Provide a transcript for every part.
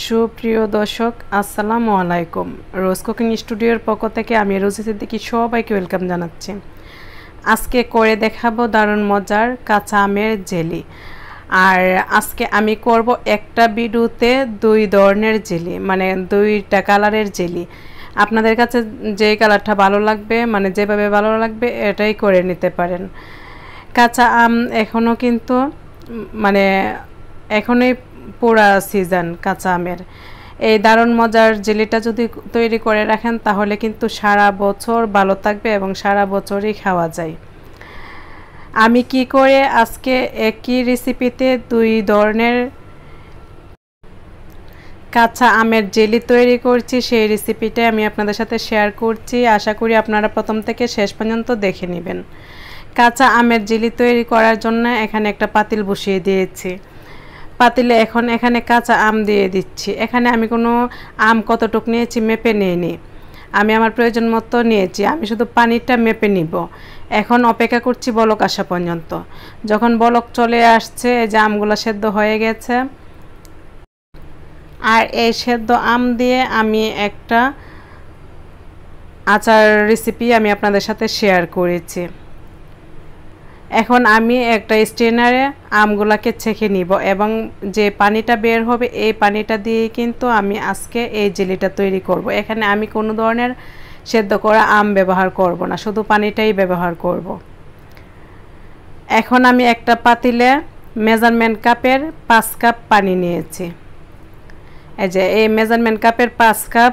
সুপ্রিয় দর্শক, আসসালামু আলাইকুম। রোজ কুকিং স্টুডিওর পক্ষ থেকে আমি রোজি সিদ্দিকি সবাইকে ওয়েলকাম জানাচ্ছি। আজকে করে দেখাবো দারুণ মজার কাঁচা আমের জেলি। আর আজকে আমি করব একটা ভিডিওতে দুই ধরনের জেলি মানে দুইটা কালারের জেলি। আপনাদের কাছে যে কালারটা ভালো লাগবে মানে যেভাবে ভালো লাগবে, এটাই করে নিতে পারেন। কাঁচা আম এখনও কিন্তু মানে এখনই পুরা সিজন কাঁচা আমের। এই দারুণ মজার জেলিটা যদি তৈরি করে রাখেন, তাহলে কিন্তু সারা বছর ভালো থাকবে এবং সারা বছরই খাওয়া যায়। আমি কি করে আজকে একই রেসিপিতে দুই ধরনের কাঁচা আমের জেলি তৈরি করছি, সেই রেসিপিটা আমি আপনাদের সাথে শেয়ার করছি। আশা করি আপনারা প্রথম থেকে শেষ পর্যন্ত দেখে নেবেন। কাঁচা আমের জেলি তৈরি করার জন্য এখানে একটা পাতিল বসিয়ে দিয়েছি। পাতিলে এখন এখানে কাঁচা আম দিয়ে দিচ্ছি। এখানে আমি কোনো আম কতটুক নিয়েছি মেপে নিয়ে আমি আমার প্রয়োজন মতো নিয়েছি। আমি শুধু পানিটা মেপে নিব। এখন অপেক্ষা করছি বলক আসা পর্যন্ত। যখন বলক চলে আসছে যে আমগুলো সেদ্ধ হয়ে গেছে। আর এই সেদ্ধ আম দিয়ে আমি একটা আচার রেসিপি আমি আপনাদের সাথে শেয়ার করেছি। এখন আমি একটা স্ট্রেনারে আমগুলাকে ছেঁকে নিব এবং যে পানিটা বের হবে, এই পানিটা দিয়ে কিন্তু আমি আজকে এই জেলিটা তৈরি করব। এখানে আমি কোনো ধরনের সেদ্ধ করা আম ব্যবহার করব না, শুধু পানিটাই ব্যবহার করব। এখন আমি একটা পাতিলে মেজারমেন্ট কাপের পাঁচ কাপ পানি নিয়েছি এই যে, এই মেজারমেন্ট কাপের পাঁচ কাপ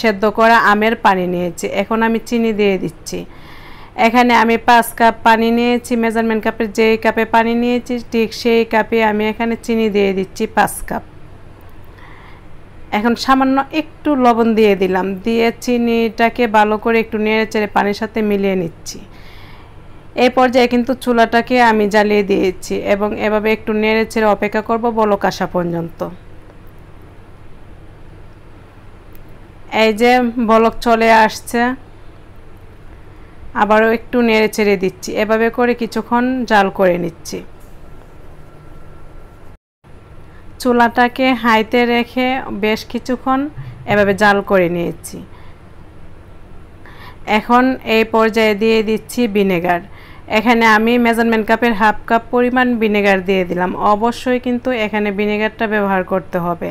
সেদ্ধ করা আমের পানি নিয়েছি এখন আমি চিনি দিয়ে দিচ্ছি এখানে আমি পাঁচ কাপ পানি নিয়েছি মেজারমেন্ট কাপের যেই কাপে পানি নিয়েছি, ঠিক সেই কাপে আমি এখানে চিনি দিয়ে দিচ্ছি পাঁচ কাপ। এখন সামান্য একটু লবণ দিয়ে দিলাম, দিয়ে চিনিটাকে ভালো করে একটু নেড়ে চেড়ে পানির সাথে মিলিয়ে নিচ্ছি। এই পর্যায়ে কিন্তু চুলাটাকে আমি জ্বালিয়ে দিয়েছি এবং এভাবে একটু নেড়ে চেড়ে অপেক্ষা করব বলক আসা পর্যন্ত। এই যে বলক চলে আসছে। আবারও একটু নেড়ে চেড়ে দিচ্ছি। এভাবে করে কিছুক্ষণ জাল করে নিচ্ছি। চুলাটাকে হাইতে রেখে বেশ কিছুক্ষণ এভাবে জাল করে নিয়েছি। এখন এই পর্যায়ে দিয়ে দিচ্ছি ভিনেগার। এখানে আমি মেজারমেন্ট কাপের হাফ কাপ পরিমাণ ভিনেগার দিয়ে দিলাম। অবশ্যই কিন্তু এখানে ভিনেগারটা ব্যবহার করতে হবে।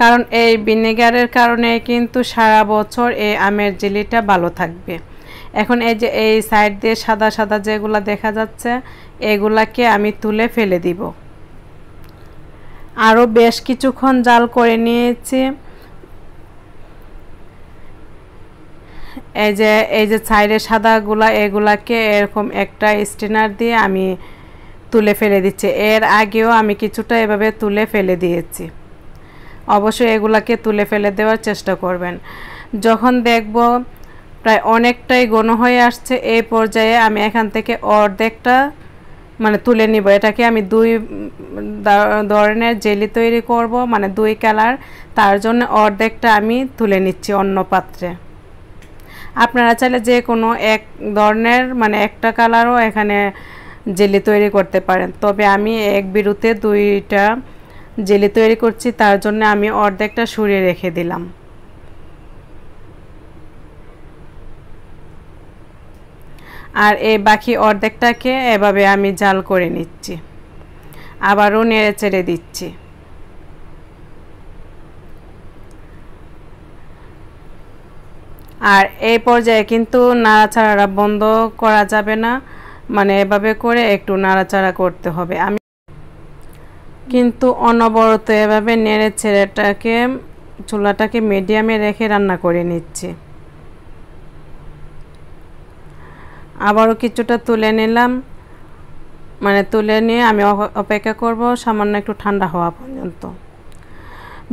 কারণ এই ভিনেগারের কারণে কিন্তু সারা বছর এই আমের জেলিটা ভালো থাকবে। এখন এই যে, এই সাইড দিয়ে সাদা সাদা যেগুলো দেখা যাচ্ছে, এগুলাকে আমি তুলে ফেলে দিব। আরও বেশ কিছুক্ষণ জাল করে নিয়েছি। এই যে এই যে সাইডে সাদাগুলা, এগুলাকে এরকম একটা স্টেনার দিয়ে আমি তুলে ফেলে দিচ্ছি। এর আগেও আমি কিছুটা এভাবে তুলে ফেলে দিয়েছি। অবশ্যই এগুলাকে তুলে ফেলে দেওয়ার চেষ্টা করবেন। যখন দেখব প্রায় অনেকটাই ঘন হয়ে আসছে। এই পর্যায়ে আমি এখান থেকে অর্ধেকটা মানে তুলে নিব। এটাকে আমি দুই ধরনের জেলি তৈরি করব মানে দুই কালার। তার জন্য অর্ধেকটা আমি তুলে নিচ্ছি অন্য পাত্রে। আপনারা চাইলে যে কোনো এক ধরনের মানে একটা কালারও এখানে জেলি তৈরি করতে পারেন। তবে আমি এক বিরুতে দুইটা জেলি তৈরি করছি। তার জন্য আমি অর্ধেকটা সরিয়ে রেখে দিলাম। আর এই বাকি অর্ধেকটাকে এভাবে আমি জাল করে নিচ্ছি। আবারও নেড়ে চেড়ে দিচ্ছি। আর এই পর্যায়ে কিন্তু নাড়াচাড়া বন্ধ করা যাবে না। মানে এভাবে করে একটু নাড়াচাড়া করতে হবে। আমি কিন্তু অনবরত এভাবে নেড়ে ছেড়েটাকে চুলাটাকে মিডিয়ামে রেখে রান্না করে নিচ্ছি। আবারও কিছুটা তুলে নিলাম। মানে তুলে নিয়ে আমি অপেক্ষা করব, সামান্য একটু ঠান্ডা হওয়া পর্যন্ত।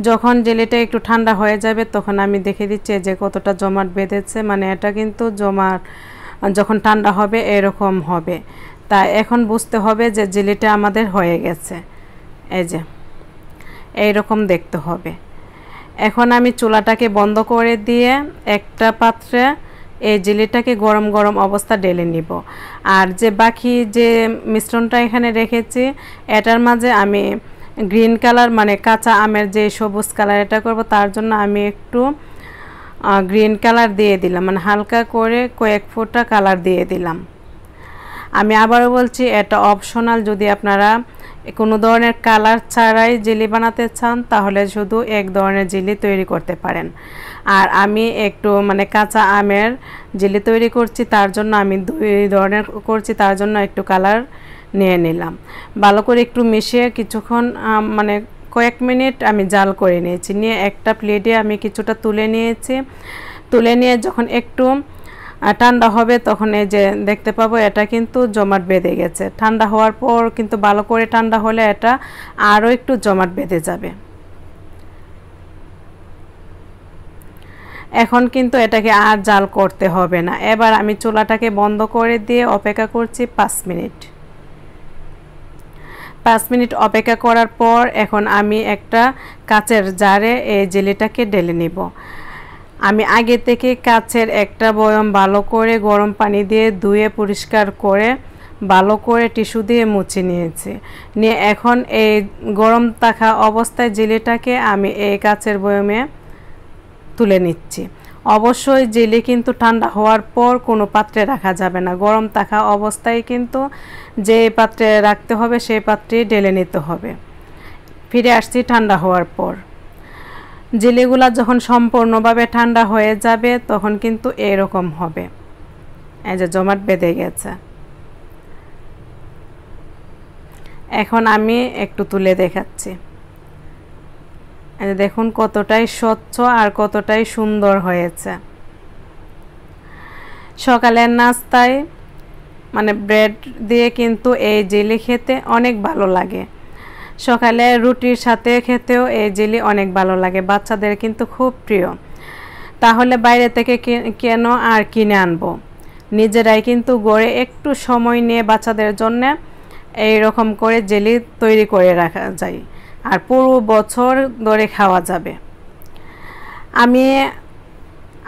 যখন জেলিটা একটু ঠান্ডা হয়ে যাবে, তখন আমি দেখে দিচ্ছি যে কতটা জমাট বেঁধেছে। মানে এটা কিন্তু জমাট, যখন ঠান্ডা হবে এরকম হবে। তাই এখন বুঝতে হবে যে জেলিটা আমাদের হয়ে গেছে। এই যে, এইরকম দেখতে হবে। এখন আমি চুলাটাকে বন্ধ করে দিয়ে একটা পাত্রে এই জেলিটাকে গরম গরম অবস্থা ঢেলে নিব। আর যে বাকি যে মিশ্রণটা এখানে রেখেছি, এটার মাঝে আমি গ্রিন কালার মানে কাঁচা আমের যে সবুজ কালার এটা করব, তার জন্য আমি একটু গ্রিন কালার দিয়ে দিলাম। মানে হালকা করে কয়েক ফোঁটা কালার দিয়ে দিলাম। আমি আবারও বলছি, এটা অপশনাল। যদি আপনারা কোনো ধরনের কালার ছাড়াই জেলি বানাতে চান, তাহলে শুধু এক ধরনের জেলি তৈরি করতে পারেন। আর আমি একটু মানে কাঁচা আমের জেলি তৈরি করছি, তার জন্য আমি দুই ধরনের করছি, তার জন্য একটু কালার নিয়ে নিলাম। ভালো করে একটু মিশিয়ে কিছুক্ষণ মানে কয়েক মিনিট আমি জাল করে নিয়েছি। নিয়ে একটা প্লেটে আমি কিছুটা তুলে নিয়েছি। তুলে নিয়ে যখন একটু ঠান্ডা হবে তখন এই যে দেখতে পাবো, এটা কিন্তু জমাট বেঁধে গেছে। ঠান্ডা হওয়ার পর কিন্তু ভালো করে ঠান্ডা হলে এটা আরও একটু জমাট বেঁধে যাবে। এখন কিন্তু এটাকে আর জাল করতে হবে না। এবার আমি চুলাটাকে বন্ধ করে দিয়ে অপেক্ষা করছি পাঁচ মিনিট। পাঁচ মিনিট অপেক্ষা করার পর এখন আমি একটা কাচের জারে এই জেলিটাকে ঢেলে নিব। আমি আগে থেকে কাচের একটা বয়ম ভালো করে গরম পানি দিয়ে ধুয়ে পরিষ্কার করে ভালো করে টিস্যু দিয়ে মুছে নিয়েছি। নিয়ে এখন এই গরম থাকা অবস্থায় জেলিটাকে আমি এই কাচের বয়মে তুলে নিচ্ছি। অবশ্যই জেলি কিন্তু ঠান্ডা হওয়ার পর কোনো পাত্রে রাখা যাবে না। গরম থাকা অবস্থায় কিন্তু যে পাত্রে রাখতে হবে সেই পাত্রে ঢেলে নিতে হবে। ফিরে আসছি ঠান্ডা হওয়ার পর। জেলিগুলা যখন সম্পূর্ণভাবে ঠান্ডা হয়ে যাবে, তখন কিন্তু এরকম হবে। এই যে জমাট বেঁধে গেছে। এখন আমি একটু তুলে দেখাচ্ছি। দেখুন কতটাই স্বচ্ছ আর কতটাই সুন্দর হয়েছে। সকালের নাস্তায় মানে ব্রেড দিয়ে কিন্তু এই জেলি খেতে অনেক ভালো লাগে। সকালে রুটির সাথে খেতেও এই জেলি অনেক ভালো লাগে, বাচ্চাদের কিন্তু খুব প্রিয়। তাহলে বাইরে থেকে কেন আর কিনে আনব? নিজেরাই কিন্তু গড়ে একটু সময় নিয়ে বাচ্চাদের জন্য এই রকম করে জেলি তৈরি করে রাখা যায়। আর পুরো বছর ধরে খাওয়া যাবে। আমি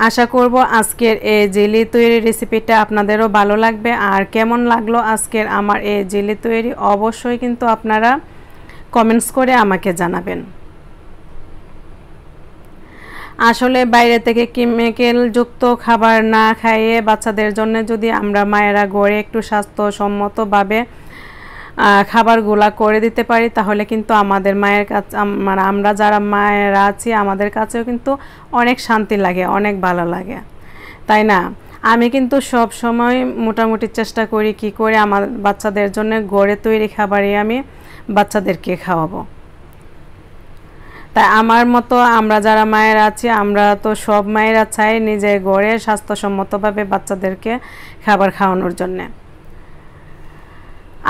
আশা করব আজকের এই জেলি তৈরি রেসিপিটা আপনাদেরও ভালো লাগবে। আর কেমন লাগল আজকের আমার এই জেলি তৈরি, অবশ্যই কিন্তু আপনারা কমেন্টস করে আমাকে জানাবেন। আসলে বাইরে থেকে কেমিক্যাল যুক্ত খাবার না খাইয়ে বাচ্চাদের জন্য যদি আমরা মায়েরা গড়ে একটু স্বাস্থ্যসম্মতভাবে খাবারগুলা করে দিতে পারি, তাহলে কিন্তু আমাদের মায়ের কাছে মানে আমরা যারা মায়েরা আছি, আমাদের কাছেও কিন্তু অনেক শান্তি লাগে, অনেক ভালো লাগে। তাই না? আমি কিন্তু সব সময় মোটামুটি চেষ্টা করি কি করে আমার বাচ্চাদের জন্য গড়ে তৈরি খাবারই আমি বাচ্চাদেরকে খাওয়াবো। তাই আমার মতো আমরা যারা মায়ের আছি, আমরা তো সব মায়েরা চাই নিজে গড়ে স্বাস্থ্যসম্মতভাবে বাচ্চাদেরকে খাবার খাওয়ানোর জন্যে।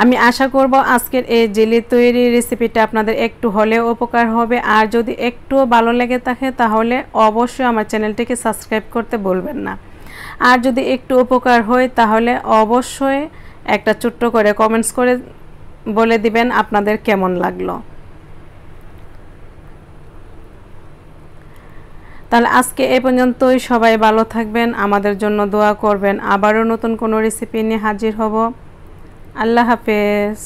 আমি আশা করব আজকের এই জেলি তৈরি রেসিপিটা আপনাদের একটু হলেও উপকার হবে। আর যদি একটুও ভালো লেগে থাকে, তাহলে অবশ্যই আমার চ্যানেলটিকে সাবস্ক্রাইব করতে বলবেন না। আর যদি একটু উপকার হয়, তাহলে অবশ্যই একটা ছোট্ট করে কমেন্টস করে বলে দিবেন আপনাদের কেমন লাগল। তাহলে আজকে এ পর্যন্তই। সবাই ভালো থাকবেন, আমাদের জন্য দোয়া করবেন। আবারও নতুন কোনো রেসিপি নিয়ে হাজির হব। আল্লাহ হাফেজ